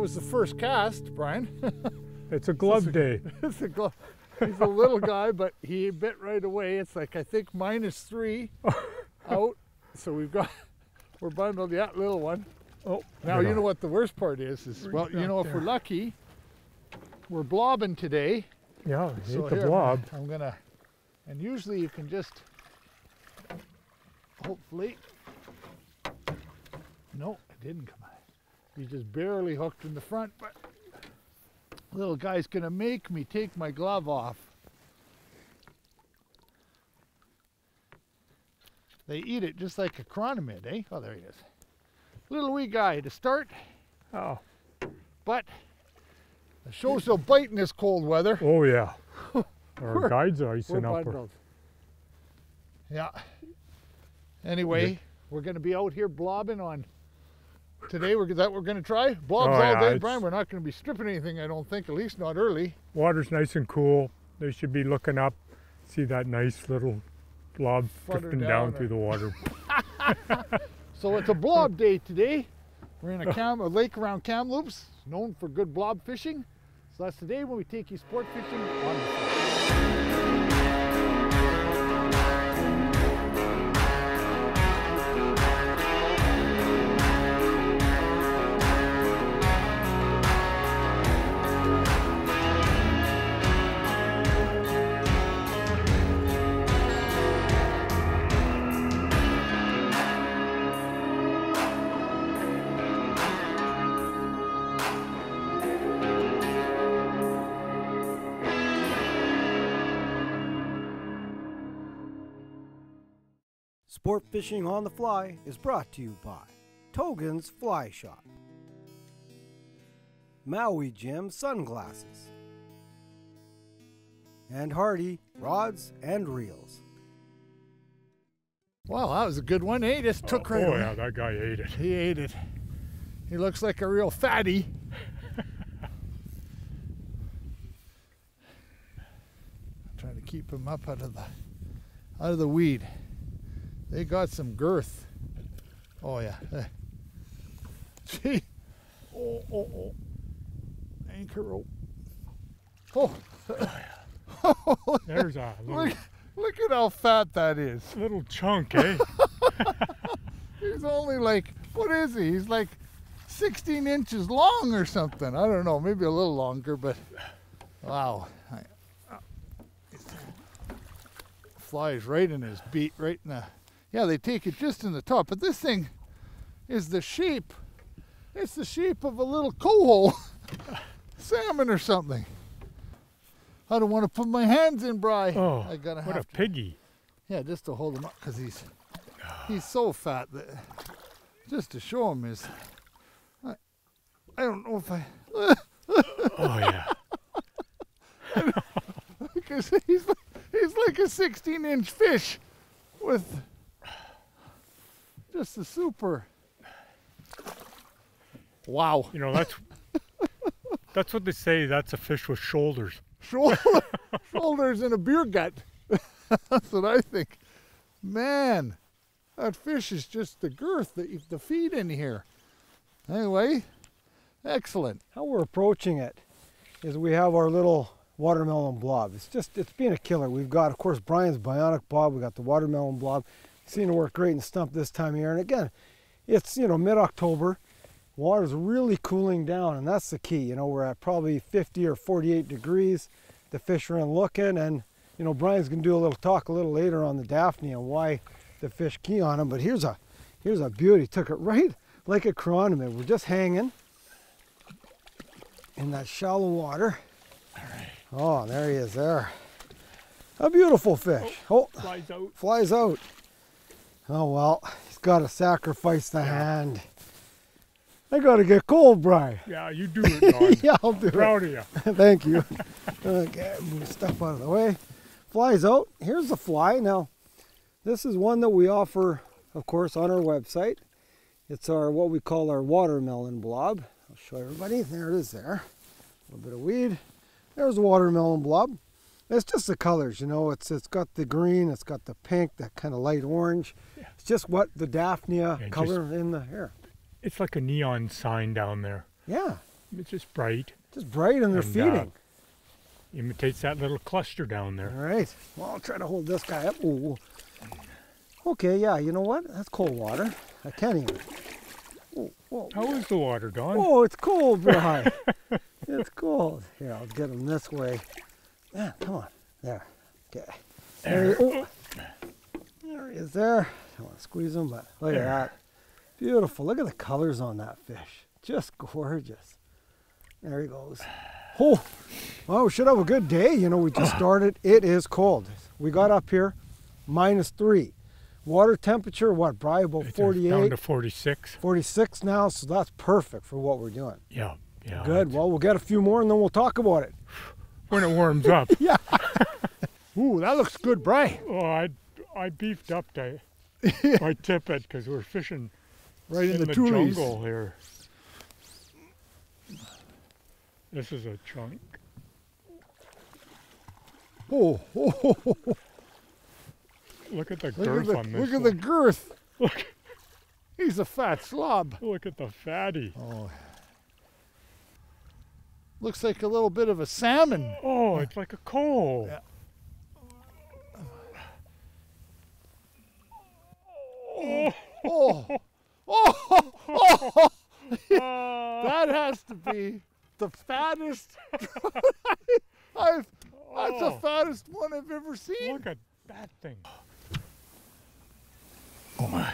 that was the first cast, Brian. It's a glove day. it's a glove. He's a little guy, but he bit right away. It's like I think minus three out. So we've got we're bundled. Yeah, little one. Oh, Now you know what the worst part is. Is well, you know, if we're lucky, we're blobbing today. Yeah, hit So the here, blob. I'm gonna, and usually you can just, hopefully, no, it didn't come You just barely hooked in the front, but little guy's gonna make me take my glove off. They eat it just like a chironomid, eh? Oh, there he is. Little wee guy to start, Oh, but the shows will bite in this cold weather. oh yeah. Our guides are icing up. Yeah. Anyway, Yeah. we're going to be out here blobbing on. Today, we're that we're going to try blobs Oh, all yeah, day, Brian. We're not going to be stripping anything. I don't think, at least not early. water's nice and cool. They should be looking up. See that nice little blob drifting down down through the water. So it's a blob day today. We're in a, cam, a lake around Kamloops, known for good blob fishing. So that's the day when we take you sport fishing Sport Fishing on the Fly is brought to you by Togan's Fly Shop, Maui Jim Sunglasses, and Hardy Rods and Reels. Wow, that was a good one, eh? Just took oh, right oh, away. yeah, that guy ate it. He ate it. He looks like a real fatty. I'm Trying to keep him up out of the out of the weed. They got some girth. Oh yeah. Gee. Oh oh oh. Anchor rope. Oh. There's a little, look, look at how fat that is. little chunk, eh? He's only like, what is he? He's like 16 inches long or something. I don't know, maybe a little longer, but wow. I, flies right in his beat, right in the. Yeah, they take it just in the top, but this thing is the shape. It's the shape of a little coho salmon or something. I don't want to put my hands in, Bry. Oh, I gotta what have a to. piggy. Yeah, just to hold him up because he's he's so fat that just to show him is I, I don't know if I Oh, yeah. because he's he's like a 16 inch fish with just a super wow You know, that's that's what they say. That's a fish with shoulders. shoulder, shoulders and a beer gut. That's what I think. Man, that fish is just the girth, the, the feed in here. Anyway, excellent. How we're approaching it is we have our little watermelon blob. It's just, it's being a killer. We've got, of course, Brian's bionic bob. We got the watermelon blob. Seeing to work great in stump this time of year. And again, it's, you know, mid-October. Water's really cooling down, and that's the key. You know, we're at probably 50 or 48 degrees. The fish are in looking, and, you know, Brian's going to do a little talk a little later on the Daphnia and why the fish key on him. But here's a, here's a beauty. Took it right like a chironomid. We're just hanging in that shallow water. Oh, there he is there. A beautiful fish. Oh, Flies out. flies out. Oh well, he's got to sacrifice the hand. I gotta get cold, Brian. Yeah, you do it, Don. yeah, I'll do it. Proud of you. Thank you. okay, move stuff out of the way. Flies out. Here's the fly. Now, this is one that we offer, of course, on our website. It's our what we call our watermelon blob. I'll show everybody. There it is. There, a little bit of weed. There's a watermelon blob. It's just the colors, you know. It's it's got the green, it's got the pink, that kind of light orange. It's just what the Daphnia just- color in the hair. It's like a neon sign down there. Yeah, It's just bright. Just bright and they're And, uh, feeding. Imitates that little cluster down there. All right. Well, I'll try to hold this guy up. Ooh. Okay, yeah, you know what? That's cold water. I can't even. Oh, whoa. How is the water, Don? Oh, it's cold, Brian. it's cold. Here, I'll get him this way. Yeah, come on. There. Okay. There he, oh. there he is there. I want to squeeze them, but look at that. Beautiful. Look at the colors on that fish. Just gorgeous. There he goes. Oh, well, we should have a good day. You know, we just started. It is cold. We got up here, minus three. Water temperature, what, Brian? About It's down to 46. 46 now, so that's perfect for what we're doing. Yeah, yeah. Good. Well, we'll get a few more and then we'll talk about it. When it warms up. Yeah. Ooh, that looks good, Bry. oh, I, I beefed up to my tippet because we're fishing Right in, in the, the jungle here. This is a chunk. Oh, oh, oh, oh, Look at the look girth at the on this. look at the girth. Look, He's a fat slob. look at the fatty. Oh. Looks like a little bit of a salmon. Oh, it's like a coal. Yeah. Oh, Oh, oh, oh, ah, that has to be the fattest. I've, that's the oh, fattest one I've ever seen. Look at that thing. Oh my.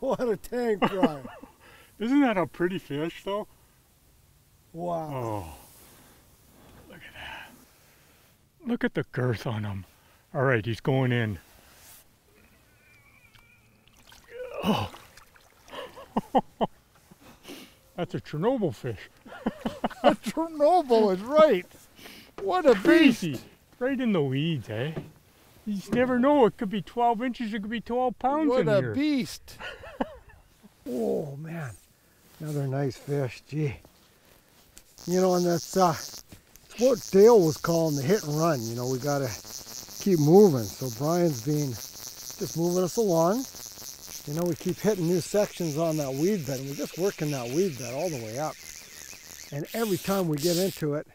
What a tank, Brian. Isn't that a pretty fish, though? wow. Oh, look at that. Look at the girth on him. All right, he's going in. Oh. That's a Chernobyl fish. a Chernobyl is right. What a beast. Crazy. Right in the weeds, eh? You just never know. It could be 12 inches, it could be 12 pounds What in a here. beast. Oh, man. Another nice fish. Gee. You know, and that's uh, what Dale was calling the hit and run. You know, we got to keep moving. So Brian's been just moving us along. You know, we keep hitting new sections on that weed bed, and we're just working that weed bed all the way up. And every time we get into it,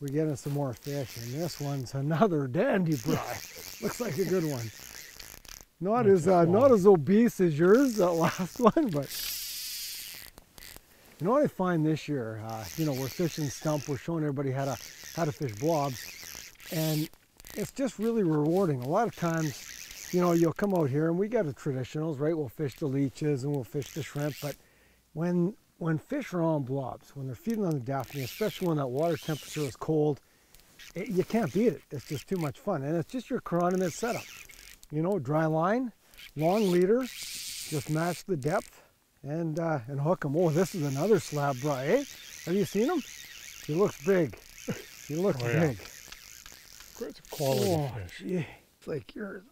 we get in some more fish. And this one's another dandy bry. Looks like a good one. Not as uh, not as obese as yours, that last one, but you know what I find this year? Uh, you know, we're fishing stump. We're showing everybody how to how to fish blobs, and it's just really rewarding. A lot of times, you know, you'll come out here and we got the traditionals, right? We'll fish the leeches and we'll fish the shrimp, but when when fish are on blobs, when they're feeding on the daphnia, especially when that water temperature is cold, it, you can't beat it. It's just too much fun, and it's just your chironomid setup. You know, dry line, long leader, just match the depth and uh, and hook them. Oh, this is another slab bry, eh? Have you seen him? He looks big. He looks Oh, yeah. big. It's a quality Oh, fish. gee. It's like yours.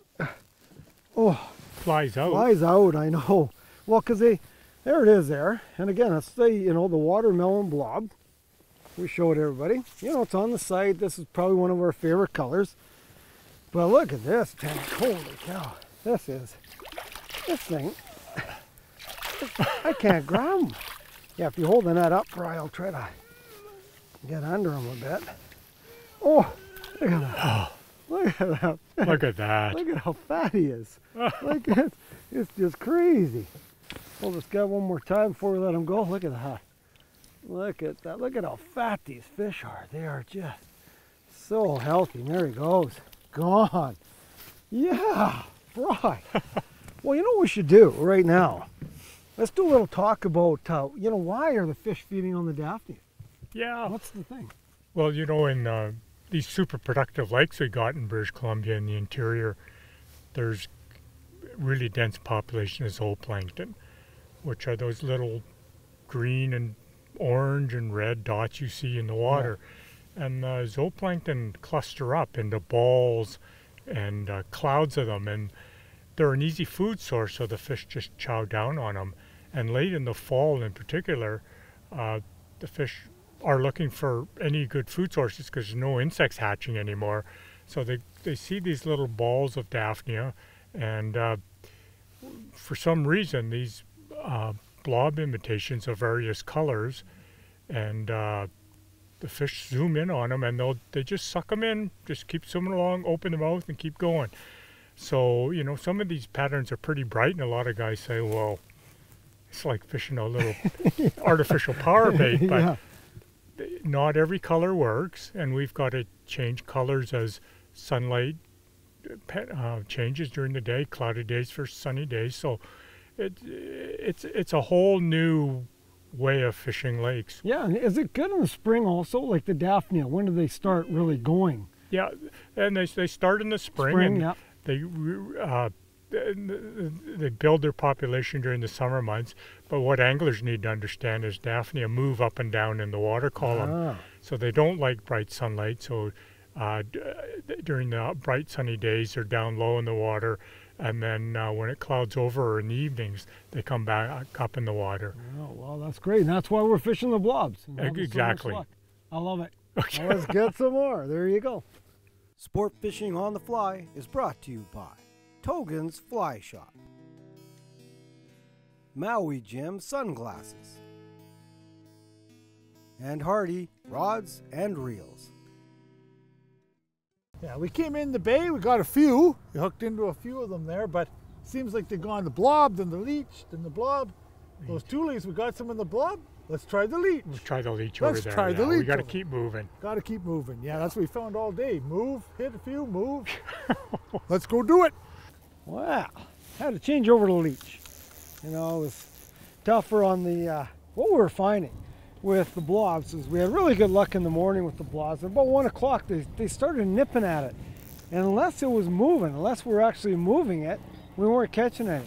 Oh, Flies out. flies out, I know. Well, 'cause they, there it is there. And again, it's the, you know, the watermelon blob. We showed everybody. You know, it's on the site. This is probably one of our favorite colors. But look at this tank. Holy cow. This is, this thing, I can't grab him. Yeah, if you hold the net up, Bri, I'll try to get under him a bit. Oh, look at that. Oh. Look at that. Look at that. Look at how fat he is. Look at it's just crazy. Hold this guy one more time before we let him go. Look at that. Look at that. Look at how fat these fish are. They are just so healthy. There he goes. Gone. Yeah. Right. well, you know what we should do right now? Let's do a little talk about, uh, you know, why are the fish feeding on the Daphnia? Yeah. What's the thing? Well, you know, in uh, these super productive lakes we got in British Columbia in the interior, there's really dense population of zooplankton, which are those little green and orange and red dots you see in the water. And uh, zooplankton cluster up into balls and uh, clouds of them, and they're an easy food source, so the fish just chow down on them. And late in the fall, in particular, uh, the fish are looking for any good food sources because there's no insects hatching anymore. So they, they see these little balls of Daphnia, and uh, for some reason, these uh, blob imitations of various colors, and uh, the fish zoom in on them, and they'll they just suck them in, just keep swimming along, open the mouth, and keep going. So you know, some of these patterns are pretty bright, and a lot of guys say, "Well, it's like fishing a little artificial power bait," but yeah. not every color works, and we've got to change colors as sunlight uh, changes during the day, cloudy days for sunny days. So it, it's it's a whole new way of fishing lakes. Yeah, and is it good in the spring also? Like the Daphnia, when do they start really going? Yeah, and they they start in the spring, Spring, and yeah. they uh, they build their population during the summer months. But what anglers need to understand is Daphnia move up and down in the water column. Ah, So they don't like bright sunlight. So uh, d- uh, during the bright sunny days, they're down low in the water, and then uh, when it clouds over in the evenings, they come back up in the water. oh, well, that's great. And that's why we're fishing the blobs. and Ex- having so exactly. I love it. Okay. Well, let's get some more. There you go. Sport Fishing on the Fly is brought to you by Togan's Fly Shop, Maui Jim Sunglasses, and Hardy Rods and Reels. Yeah, we came in the bay. We got a few. We hooked into a few of them there, but seems like they've gone the blob, then the leech, then the blob. Those tulies, we got some in the blob. Let's try the leech. Let's try the leech Let's over there. try the yeah. We got to keep moving. Got to keep moving. Yeah, that's what we found all day. Move, hit a few, move. Let's go do it. Wow, had to change over to leech. You know, it was tougher on the uh, what we were finding with the blobs is we had really good luck in the morning with the blobs. About one o'clock, they, they started nipping at it, and unless it was moving, unless we were actually moving it, we weren't catching any.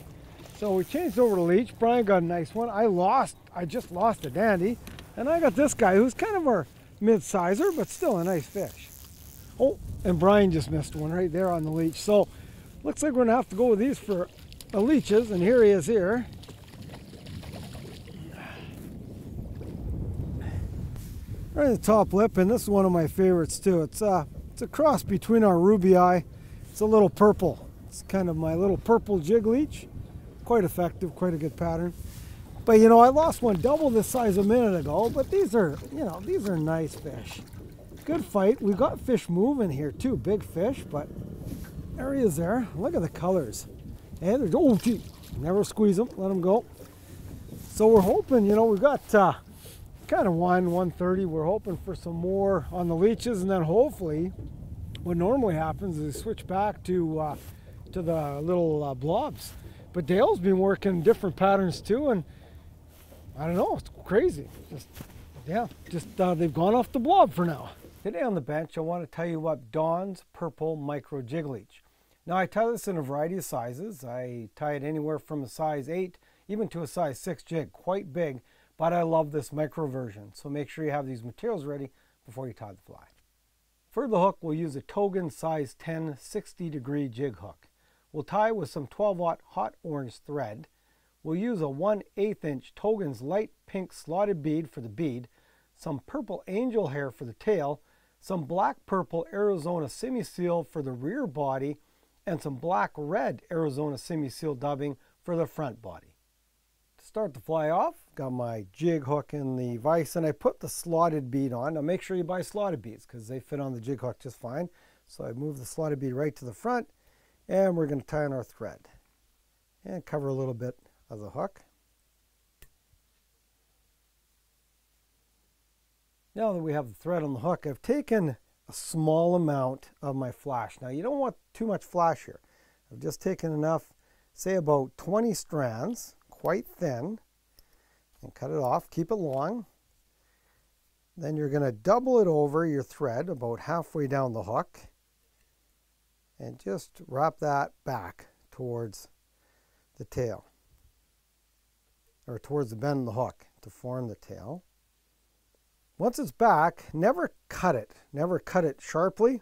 So we changed over to leech. Brian got a nice one. I lost. I just lost a dandy, and I got this guy who's kind of our mid-sizer, but still a nice fish. Oh, and Brian just missed one right there on the leech. So looks like we're gonna have to go with these for leeches, and here he is here. Right the top lip, and this is one of my favorites too. It's uh, it's a cross between our ruby eye. It's a little purple. It's kind of my little purple jig leech. Quite effective, quite a good pattern. But you know, I lost one double this size a minute ago. But these are, you know, these are nice fish. Good fight. We've got fish moving here too. Big fish, but is there. Look at the colors. And there's, oh, gee, never squeeze them. Let them go. So we're hoping, you know, we've got uh, kind of one 130. We're hoping for some more on the leeches, and then hopefully, what normally happens is switch back to uh, to the little uh, blobs. But Dale's been working different patterns too, and I don't know, it's crazy. Just yeah, just uh, they've gone off the blob for now. Today on the bench, I want to tell you about Don's Purple Micro Jig Leech. Now I tie this in a variety of sizes. I tie it anywhere from a size 8 even to a size 6 jig, quite big, but I love this micro version. So make sure you have these materials ready before you tie the fly. For the hook, we'll use a Togan size 10 60 degree jig hook. We'll tie with some 12 watt hot orange thread. We'll use a 1 8 inch Togan's light pink slotted bead for the bead, some purple angel hair for the tail, some black purple Arizona semi seal for the rear body, and some black red Arizona semi seal dubbing for the front body. To start the fly off, got my jig hook in the vise and I put the slotted bead on. Now make sure you buy slotted beads because they fit on the jig hook just fine. So I move the slotted bead right to the front and we're going to tie on our thread and cover a little bit of the hook. Now that we have the thread on the hook, I've taken a small amount of my flash. Now you don't want too much flash here. I've just taken enough, say about 20 strands, quite thin, and cut it off. Keep it long. Then you're going to double it over your thread about halfway down the hook and just wrap that back towards the tail or towards the bend of the hook to form the tail. Once it's back, never cut it. Never cut it sharply.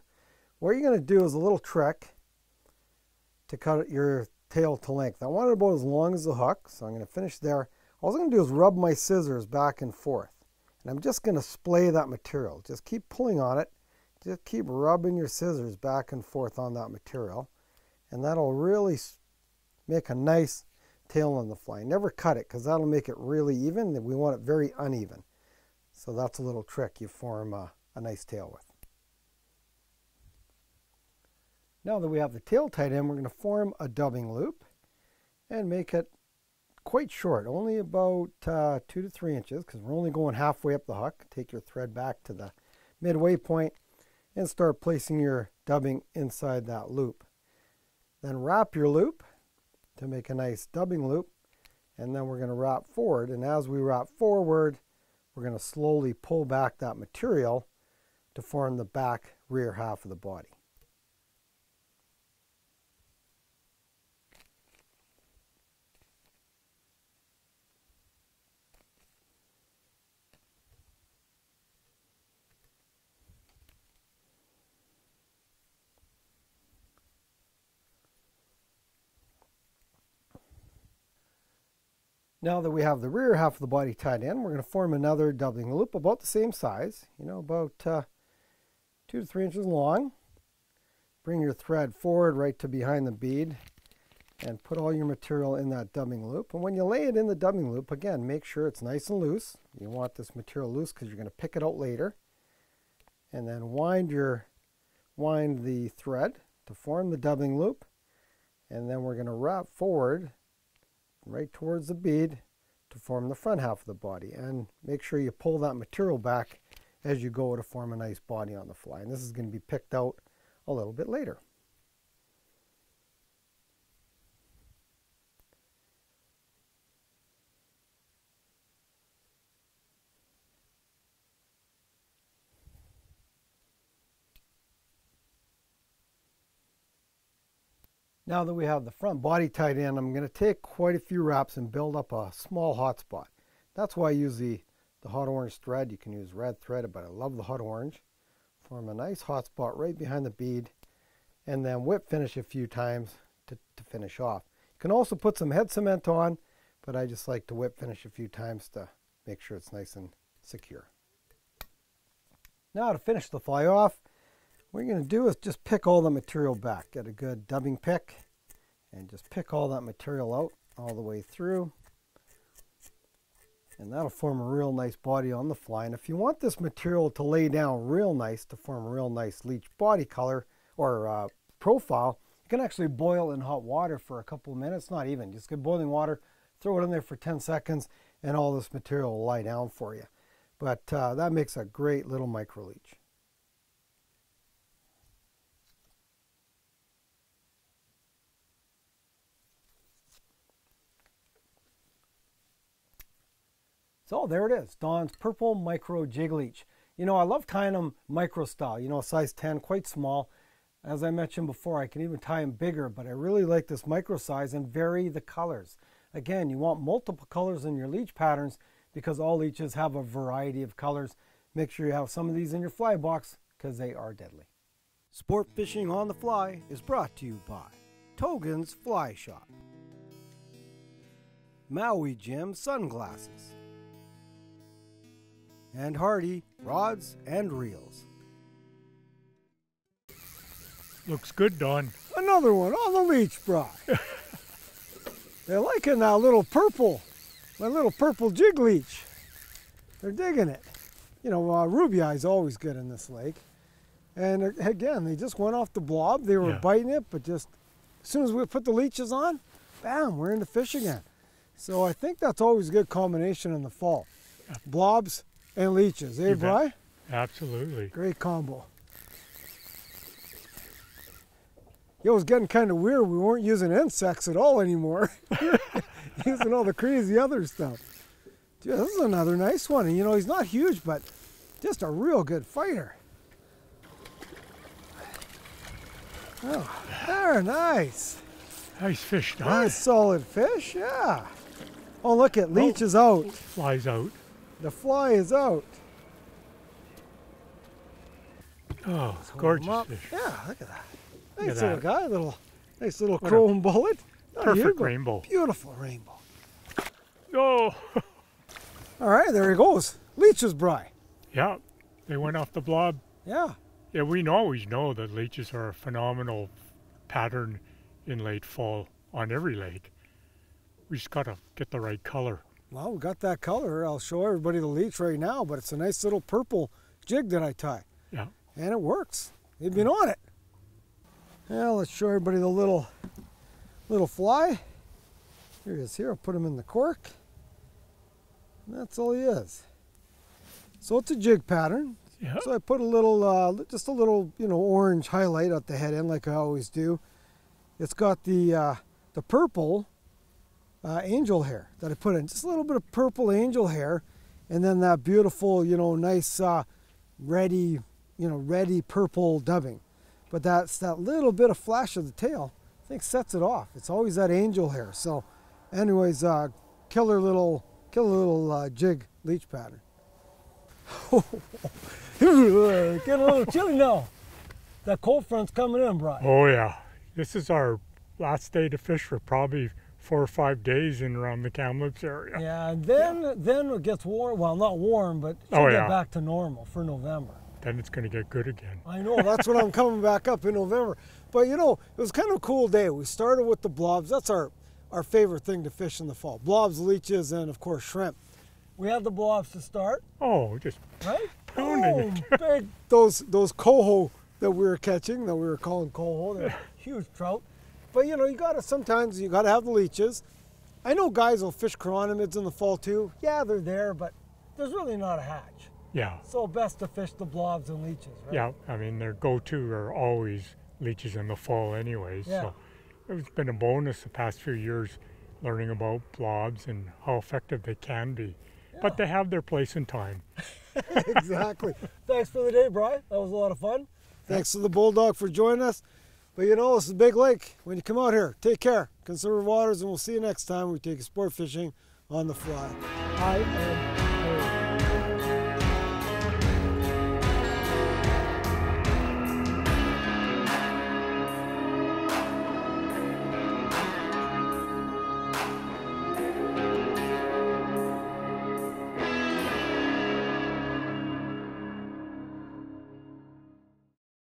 What you're going to do is a little trick to cut your tail to length. I want it about as long as the hook, so I'm going to finish there. All I'm going to do is rub my scissors back and forth. And I'm just going to splay that material. Just keep pulling on it. Just keep rubbing your scissors back and forth on that material. And that'll really make a nice tail on the fly. Never cut it because that'll make it really even. We want it very uneven. So that's a little trick you form a, a nice tail with. Now that we have the tail tied in, we're going to form a dubbing loop and make it quite short, only about uh, two to three inches because we're only going halfway up the hook. Take your thread back to the midway point and start placing your dubbing inside that loop. Then wrap your loop to make a nice dubbing loop and then we're going to wrap forward and as we wrap forward we're going to slowly pull back that material to form the back rear half of the body. Now that we have the rear half of the body tied in, we're going to form another dubbing loop about the same size, you know, about uh, two to three inches long. Bring your thread forward right to behind the bead and put all your material in that dubbing loop. And when you lay it in the dubbing loop, again, make sure it's nice and loose. You want this material loose because you're going to pick it out later. And then wind your wind the thread to form the dubbing loop. And then we're going to wrap forward right towards the bead to form the front half of the body. And make sure you pull that material back as you go to form a nice body on the fly. And this is going to be picked out a little bit later. Now that we have the front body tied in, I'm going to take quite a few wraps and build up a small hot spot. That's why I use the, the hot orange thread. You can use red thread, but I love the hot orange. Form a nice hot spot right behind the bead and then whip finish a few times to, to finish off. You can also put some head cement on, but I just like to whip finish a few times to make sure it's nice and secure. Now to finish the fly off, what you're going to do is just pick all the material back. Get a good dubbing pick and just pick all that material out all the way through. And that'll form a real nice body on the fly. And if you want this material to lay down real nice to form a real nice leech body color or uh, profile, you can actually boil in hot water for a couple of minutes, not even, just get boiling water, throw it in there for 10 seconds, and all this material will lie down for you. But uh, that makes a great little micro So there it is, Don's Purple Micro Jig Leech. You know, I love tying them micro style, you know, size 10, quite small. As I mentioned before, I can even tie them bigger, but I really like this micro size and vary the colors. Again, you want multiple colors in your leech patterns because all leeches have a variety of colors. Make sure you have some of these in your fly box because they are deadly. Sport Fishing on the Fly is brought to you by Togen's Fly Shop, Maui Jim Sunglasses, and Hardy rods and reels. Looks good, Don. Another one on the leech fry. They're liking that little purple, my little purple jig leech. They're digging it. You know, uh, ruby eye's always good in this lake. And again, they just went off the blob. They were Yeah. biting it, but just as soon as we put the leeches on, bam, we're into fish again. So I think that's always a good combination in the fall. Blobs and leeches, eh. Bry? Absolutely. Great combo. It was getting kind of weird. We weren't using insects at all anymore. using all the crazy other stuff. Dude, this is another nice one. And you know, he's not huge, but just a real good fighter. Oh, there, nice. Nice fish, Don. Nice solid fish, yeah. Oh, look at leech is out. Flies out. The fly is out. Oh, 'em gorgeous fish. Yeah, look at that. Nice at little that. guy, little nice little What chrome bullet. Not Perfect but rainbow. Beautiful rainbow. Oh, All right, there he goes. Leech's bry. yeah. They went off the blob. Yeah. Yeah, we always know that leeches are a phenomenal pattern in late fall on every lake. We just gotta get the right color. Well, we got that color. I'll show everybody the leech right now, but it's a nice little purple jig that I tie. Yeah. And it works. They've been on it. Yeah, let's show everybody the little little fly. Here he is here. I'll put him in the cork. And that's all he is. So it's a jig pattern. Yeah. So I put a little, uh, just a little, you know, orange highlight at the head end, like I always do. It's got the uh, the purple uh, angel hair that I put in, just a little bit of purple angel hair, and then that beautiful, you know, nice, uh, ready, you know, ready purple dubbing. But that's that little bit of flash of the tail, I think sets it off. It's always that angel hair. So, anyways, uh, killer little, killer little uh, jig leech pattern. Getting a little chilly now. That cold front's coming in, Brian. Oh yeah. This is our last day to fish for probably four or five days in around the Kamloops area. Yeah, and then then it gets warm. Well, not warm, but oh, should Oh, get yeah. back to normal for November. Then it's gonna get good again. I know that's when I'm coming back up in November. But you know, it was kind of a cool day. We started with the blobs. That's our our favorite thing to fish in the fall: blobs, leeches, and of course shrimp. We had the blobs to start, Oh, just right? Pounding Boom, oh, big those those coho that we were catching, that we were calling coho. They're huge trout. But you know, you gotta sometimes you gotta have the leeches. I know guys will fish chironomids in the fall too. Yeah, they're there, but there's really not a hatch. yeah. So best to fish the blobs and leeches, right? Yeah, I mean their go-to are always leeches in the fall, anyways. Yeah. So it's been a bonus the past few years learning about blobs and how effective they can be. But they have their place and time. exactly. Thanks for the day, Brian. That was a lot of fun. Thanks to the Bulldog for joining us. But you know, this is a big lake. When you come out here, take care. Conserve waters, and we'll see you next time we take sport fishing on the fly. I am